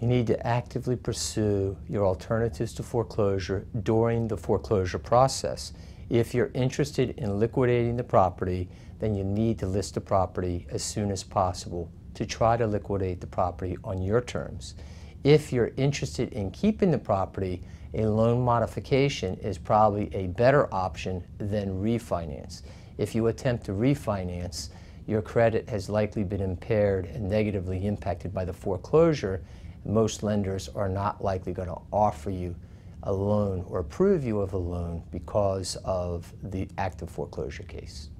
You need to actively pursue your alternatives to foreclosure during the foreclosure process. If you're interested in liquidating the property, then you need to list the property as soon as possible to try to liquidate the property on your terms. If you're interested in keeping the property, a loan modification is probably a better option than refinance. If you attempt to refinance, your credit has likely been impaired and negatively impacted by the foreclosure. Most lenders are not likely going to offer you a loan or approve you of a loan because of the active foreclosure case.